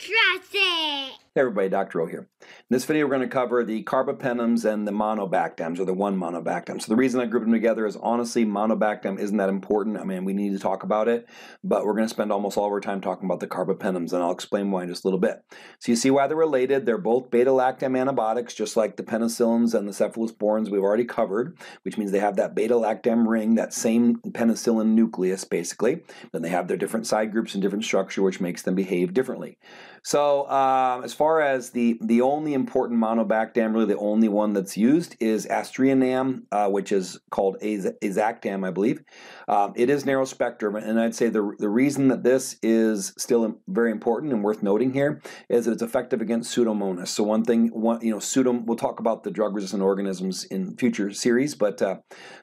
Trust it! Hey everybody, Dr. O here. In this video we're going to cover the carbapenems and the monobactams, or the one monobactam. So the reason I grouped them together is honestly monobactam isn't that important. I mean, we need to talk about it, but we're going to spend almost all of our time talking about the carbapenems, and I'll explain why in just a little bit. So you see why they're related. They're both beta-lactam antibiotics, just like the penicillins and the cephalosporins we've already covered, which means they have that beta-lactam ring, that same penicillin nucleus, basically. Then they have their different side groups and different structure, which makes them behave differently. So um, as far as the, the only important monobactam, really the only one that's used is Aztreonam, uh, which is called Azactam, I believe. Um, it is narrow spectrum, and I'd say the, the reason that this is still very important and worth noting here is that it's effective against Pseudomonas. So one thing, one you know, pseudom, we'll talk about the drug-resistant organisms in future series, but uh,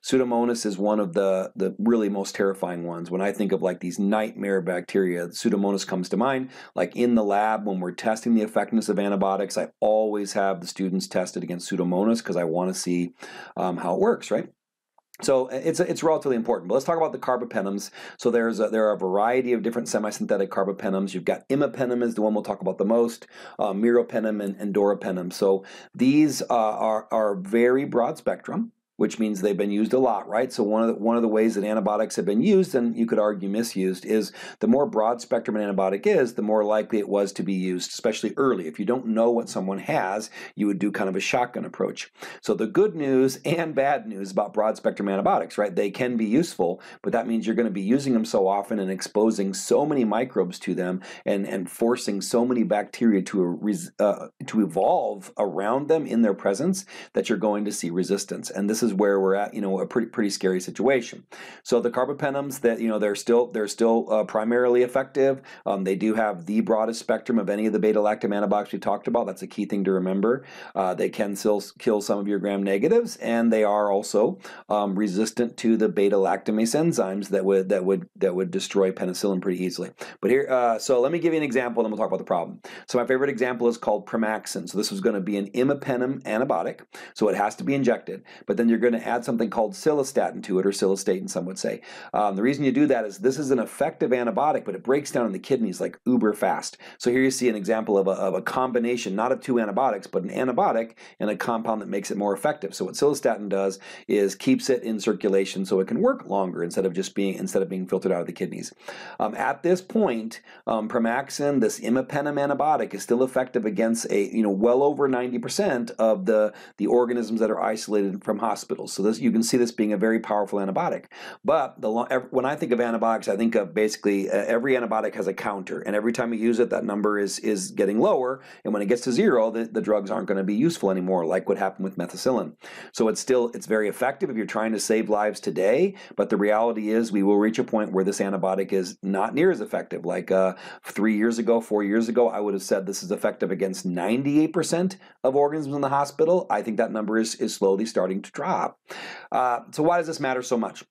Pseudomonas is one of the, the really most terrifying ones. When I think of like these nightmare bacteria, Pseudomonas comes to mind, like in the lab when we're testing the effectiveness of antibiotics, I always have the students tested against Pseudomonas because I want to see um, how it works, right? So it's it's relatively important. But let's talk about the carbapenems. So there's a, there are a variety of different semi-synthetic carbapenems. You've got imipenem is the one we'll talk about the most, uh, meropenem and, and. So these uh, are are very broad spectrum which means they've been used a lot, right? So one of the, one of the ways that antibiotics have been used, and you could argue misused, is the more broad spectrum an antibiotic is, the more likely it was to be used, especially early. If you don't know what someone has, you would do kind of a shotgun approach. So the good news and bad news about broad spectrum antibiotics, right? They can be useful, but that means you're going to be using them so often and exposing so many microbes to them and, and forcing so many bacteria to, uh, to evolve around them in their presence that you're going to see resistance. And this is where we're at, you know, a pretty pretty scary situation. So the carbapenems that you know they're still they're still uh, primarily effective. Um, they do have the broadest spectrum of any of the beta lactam antibiotics we talked about. That's a key thing to remember. Uh, they can still kill some of your gram negatives, and they are also um, resistant to the beta lactamase enzymes that would that would that would destroy penicillin pretty easily. But here, uh, so let me give you an example, and then we'll talk about the problem. So my favorite example is called Primaxin. So this was going to be an imipenem antibiotic, so it has to be injected. But then you're going to add something called cilastatin to it, or cilastatin, some would say. Um, the reason you do that is this is an effective antibiotic, but it breaks down in the kidneys like uber fast. So here you see an example of a, of a combination, not of two antibiotics, but an antibiotic and a compound that makes it more effective. So what cilastatin does is keeps it in circulation so it can work longer instead of just being instead of being filtered out of the kidneys. Um, at this point, um, this imipenem antibiotic, is still effective against a you know well over 90% of the the organisms that are isolated from hospitals hospitals. So this, you can see this being a very powerful antibiotic. But the, when I think of antibiotics, I think of basically uh, every antibiotic has a counter, and every time you use it, that number is is getting lower. And when it gets to zero, the, the drugs aren't going to be useful anymore, like what happened with methicillin. So it's still it's very effective if you're trying to save lives today. But the reality is, we will reach a point where this antibiotic is not near as effective. Like uh, three years ago, four years ago, I would have said this is effective against 98% of organisms in the hospital. I think that number is is slowly starting to drop. Uh, so why does this matter so much?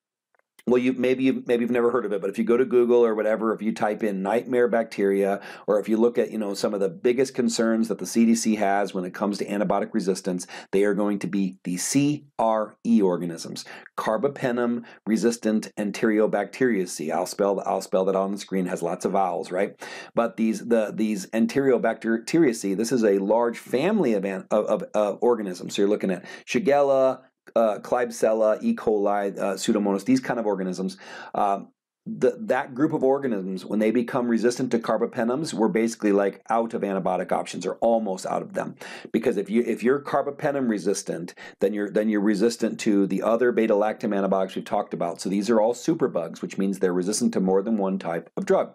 well you maybe you maybe you've never heard of it but if you go to google or whatever if you type in nightmare bacteria or if you look at you know some of the biggest concerns that the cdc has when it comes to antibiotic resistance they are going to be the cre organisms carbapenem resistant enterobacteriaceae i'll spell i'll spell that on the screen has lots of vowels right? But these the these enterobacteriaceae this is a large family of, of, of, of organisms. So you're looking at shigella uh, Klebsiella, E. coli, uh, Pseudomonas, these kind of organisms, um, the, that group of organisms, when they become resistant to carbapenems, we're basically like out of antibiotic options or almost out of them. Because if you if you're carbapenem resistant, then you're then you're resistant to the other beta lactam antibiotics we've talked about. So these are all superbugs, which means they're resistant to more than one type of drug.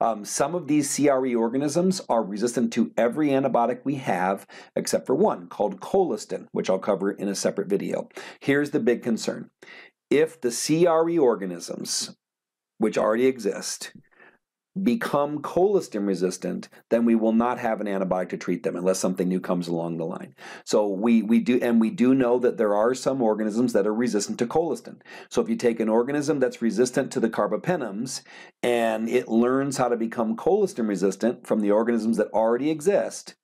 Um, some of these CRE organisms are resistant to every antibiotic we have except for one called colistin, which I'll cover in a separate video. Here's the big concern. If the CRE organisms, which already exist, become colistin resistant, then we will not have an antibiotic to treat them unless something new comes along the line. So we, we do, and we do know that there are some organisms that are resistant to colistin. So if you take an organism that's resistant to the carbapenems and it learns how to become colistin resistant from the organisms that already exist,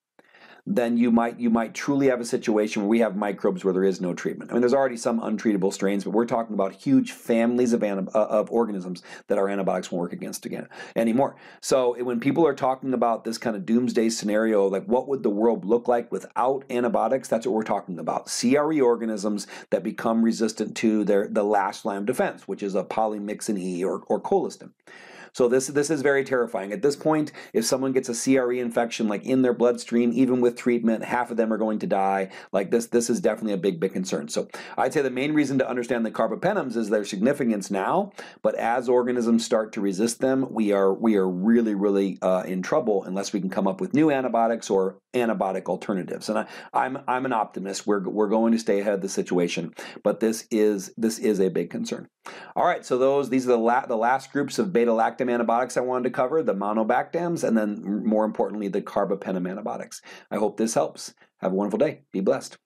then you might you might truly have a situation where we have microbes where there is no treatment. I mean, there's already some untreatable strains, but we're talking about huge families of uh, of organisms that our antibiotics won't work against again anymore. So when people are talking about this kind of doomsday scenario, like what would the world look like without antibiotics? That's what we're talking about. CRE organisms that become resistant to their the last line of defense, which is a polymyxin E or, or colistin. So this this is very terrifying. At this point, if someone gets a CRE infection like in their bloodstream, even with treatment, half of them are going to die. Like this, this is definitely a big, big concern. So I'd say the main reason to understand the carbapenems is their significance now, but as organisms start to resist them, we are we are really, really uh, in trouble unless we can come up with new antibiotics or antibiotic alternatives. And I, I'm I'm an optimist. We're we're going to stay ahead of the situation, but this is this is a big concern. All right, so those these are the la- the last groups of beta lactam antibiotics I wanted to cover, the monobactams, and then more importantly the carbapenem antibiotics. I hope this helps. Have a wonderful day. Be blessed.